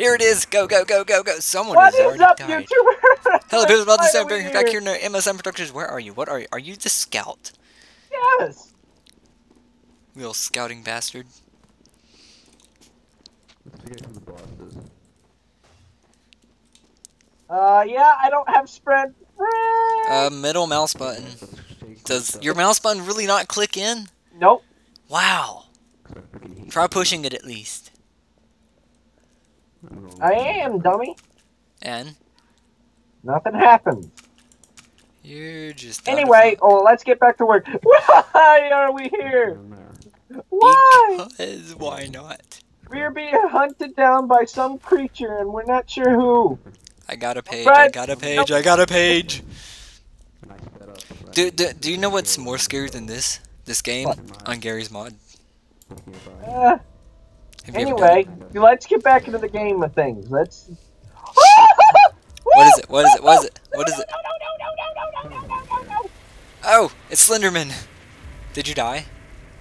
Here it is. Go, go, go, go, go. Someone What has is already up, died. YouTuber? Hello, people. About this are back here the MSM Productions. Where are you? What are you? Are you the scout? Yes. Little scouting bastard. Let's get to the bosses. Uh, yeah, I don't have spread. Uh, middle mouse button. Does your mouse button really not click in? nope. Wow. 'Cause I freaking hate Try pushing it at least. I'm going I with you. am, dummy. And Nothing happened. you're just. Anyway, oh, let's get back to work. Why are we here? Why? Because why not? We're being hunted down by some creature, and we're not sure who. I got a page. I got a page. I got a page. Nice Do, do, do you know what's more scary than this? This game What? on Garry's Mod. Nearby. Uh, Have you ever done anyway, let's get back into the game of things. Let's. What is it? What is it? What is it? What is it? No, no, no, no, no, no, no, no, no, no. Oh, it's Slenderman. Did you die?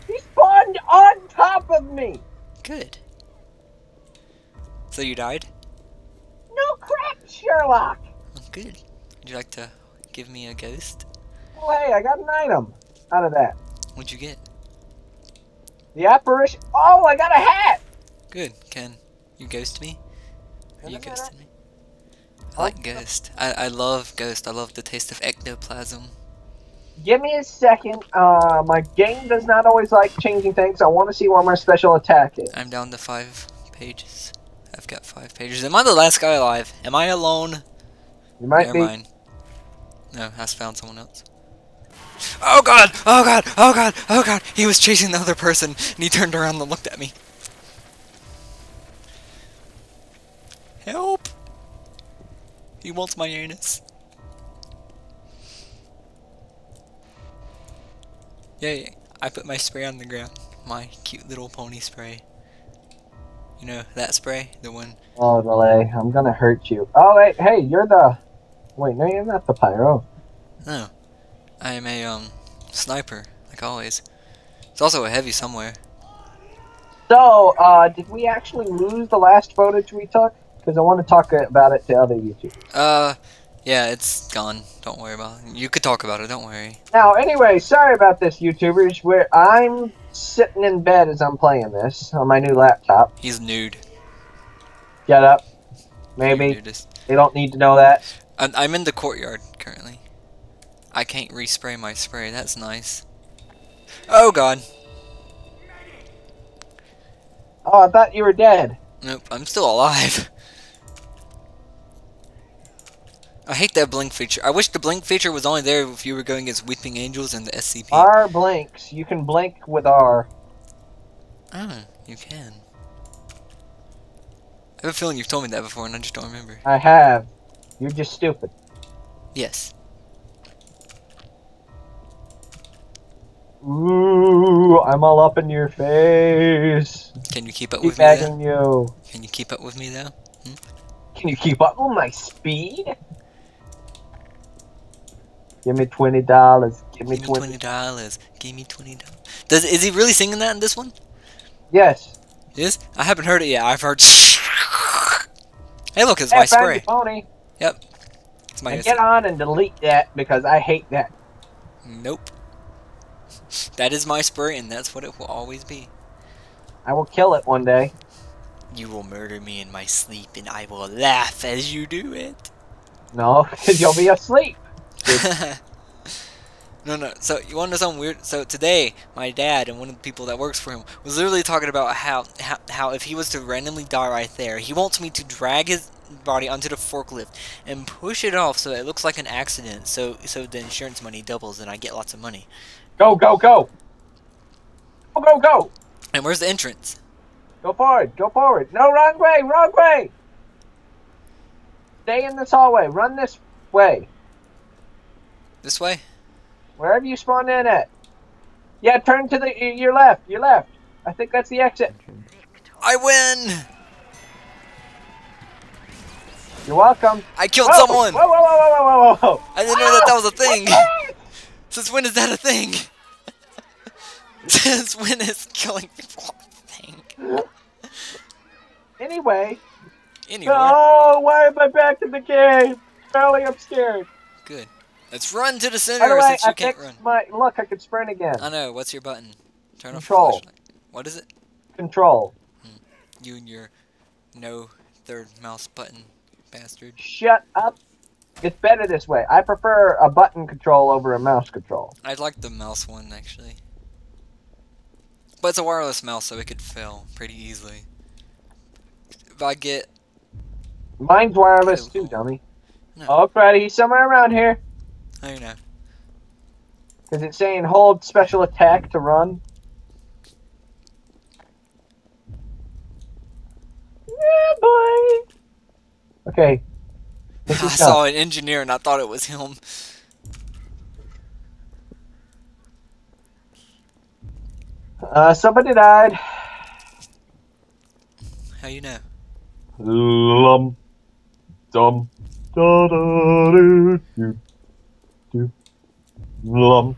He spawned on top of me. Good. So you died? No crap, Sherlock. Oh, good. Would you like to give me a ghost? Oh, hey, I got an item out of that. What'd you get? The apparition. Oh, I got a hat. Good. Can you ghost me? Are you ghosting me? I like ghost. I, I love ghost. I love the taste of ectoplasm. Give me a second. Uh, my game does not always like changing things. I want to see where my special attack is. I'm down to five pages. I've got five pages. Am I the last guy alive? Am I alone? You might Never be. mind. No, I found someone else. Oh god! Oh god! Oh god! Oh god! He was chasing the other person, and he turned around and looked at me. Help! He wants my anus. Yeah, yeah, I put my spray on the ground. My cute little pony spray. You know, that spray? The one Oh, delay. I'm gonna hurt you. Oh, wait. Hey, you're the. Wait, no, you're not the pyro. No. I am a um sniper, like always. It's also a heavy somewhere. So, uh, did we actually lose the last footage we took? Because I want to talk about it to other YouTubers. Uh yeah, it's gone. Don't worry about it. You could talk about it, don't worry. Now, anyway, sorry about this, YouTubers. Where I'm sitting in bed as I'm playing this on my new laptop. He's nude. Get up. Maybe they don't need to know that. I'm I'm in the courtyard currently. I can't respray my spray, that's nice. Oh god. Oh, I thought you were dead. Nope, I'm still alive. I hate that blink feature. I wish the blink feature was only there if you were going against Weeping Angels and the SCP. R blinks. You can blink with R. Oh, you can. I have a feeling you've told me that before and I just don't remember. I have. You're just stupid. Yes. Ooh, I'm all up in your face. Can you keep up Keep with me you. Can you keep up with me though? Hmm? Can you keep up with my speed? Give me twenty dollars. Give me twenty. dollars. Give me twenty dollars. Does is he really singing that in this one? Yes. Yes? I haven't heard it yet. I've heard. Hey, look, it's Hey, my spray. your pony. It's my. And get on and delete that because I hate that. Nope. That is my spray, and that's what it will always be. I will kill it one day. You will murder me in my sleep, and I will laugh as you do it. No, because you'll be asleep. no, no. So you want to know something weird? So today, my dad and one of the people that works for him was literally talking about how how, how if he was to randomly die right there, he wants me to drag his body onto the forklift and push it off so it looks like an accident. So so the insurance money doubles and I get lots of money. Go, go, go. Go, go, go. And where's the entrance? Go forward. Go forward. No, wrong way. Wrong way. Stay in this hallway. Run this way. This way? Wherever you spawned in at. Yeah, turn to the your left. Your left. I think that's the exit. I win! You're welcome. I killed Whoa, someone! Whoa, whoa, whoa, whoa, whoa, whoa, whoa. I didn't know that that was a thing! Since when is that a thing? Since when is killing people a thing? Anyway, Anyway. Oh, why am I back in the cave? Charlie, I'm scared. Good. Let's run to the By center the way, since you I can't run. my look. I can sprint again. I know. What's your button? Turn Control. flashlight. What is it? Control. Hmm. You and your no third mouse button bastard. Shut up. It's better this way. I prefer a button control over a mouse control. I'd like the mouse one actually. But it's a wireless mouse, so it could fail pretty easily. If I get Mine's wireless oh. too, dummy. No. Oh, Freddy, he's somewhere around here. I don't know. Is it saying hold special attack to run? Yeah, boy. Okay. I is saw an engineer and I thought it was him. Uh, somebody died. How you know? Lum, dum, da da do, do, do. Lum,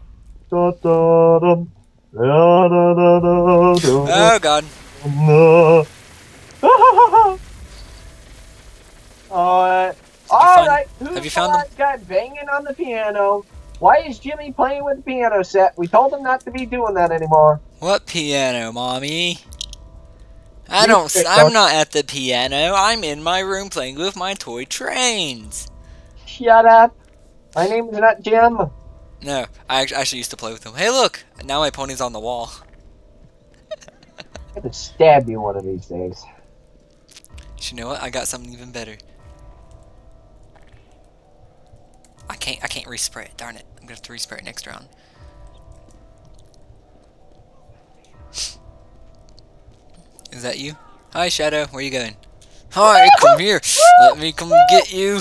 da da dum, da da da da da. Oh god. Alright. Alright. have you found them? Got banging on the piano. Why is Jimmy playing with the piano set? We told him not to be doing that anymore. What piano, mommy? I don't. I'm not at the piano. I'm in my room playing with my toy trains. Shut up. My name is not Jim. No, I actually used to play with them. Hey, look! Now my pony's on the wall. I'm gonna stab you one of these days. But you know what? I got something even better. I can't. I can't respray it. Darn it! I'm gonna have to respray it next round. Is that you? Hi, Shadow. Where you going? Hi, come here. Let me come get you.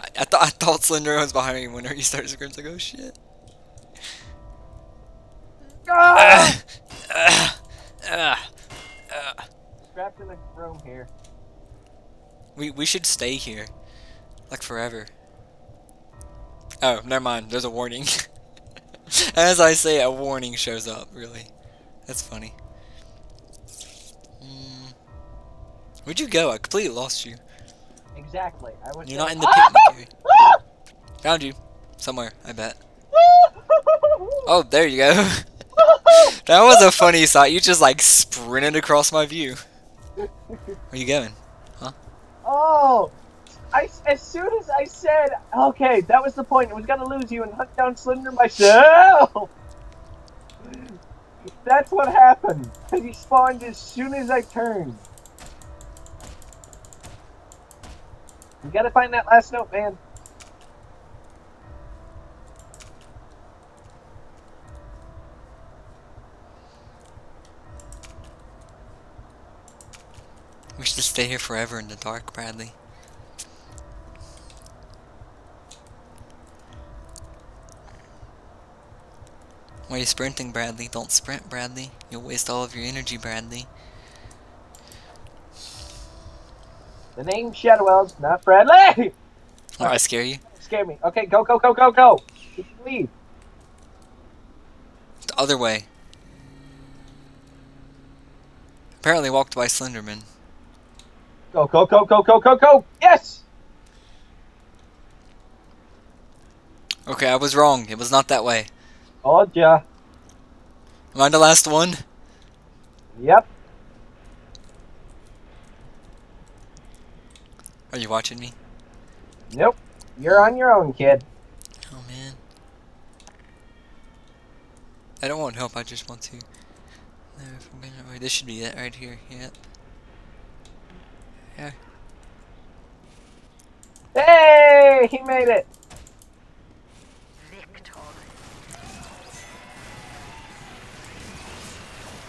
I, I thought I thought Slender was behind me when he started screaming. Like, oh shit. Ah! Ah, ah, ah. Trapped in a room here. We we should stay here, like forever. Oh, never mind. There's a warning. As I say, a warning shows up. Really, that's funny. Mm. Where'd you go? I completely lost you. Exactly. I was. You're not in the picnic area. Found you somewhere. I bet. Oh, there you go. that was a funny sight. You just like sprinted across my view. Where are you going? Huh? Oh, I, as soon as I said, okay, that was the point. I was gonna lose you and hunt down Slender myself. That's what happened. Cause he spawned as soon as I turned. You gotta find that last note, man. Stay here forever in the dark, Bradley. Why are you sprinting, Bradley? Don't sprint, Bradley. You'll waste all of your energy, Bradley. The name Shadowails, not Bradley. Oh, I scare you? Scare me. Okay, go, go, go, go, go. Leave. The other way. Apparently walked by Slenderman. Go, go, go, go, go, go, go. Yes. Okay, I was wrong. It was not that way. Oh yeah. Am I the last one? Yep. Are you watching me? Nope. You're on your own, kid. Oh man. I don't want help, I just want to. No, if I'm gonna- wait, this should be it right here. Yep. Yeah. Hey, he made it. Victory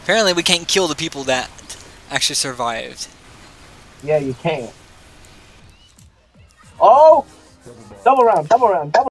Apparently we can't kill the people that actually survived. Yeah, you can't. Oh, double round, double round, double.